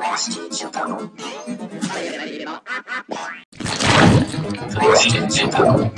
Frosty Chippo. Frosty Chippo.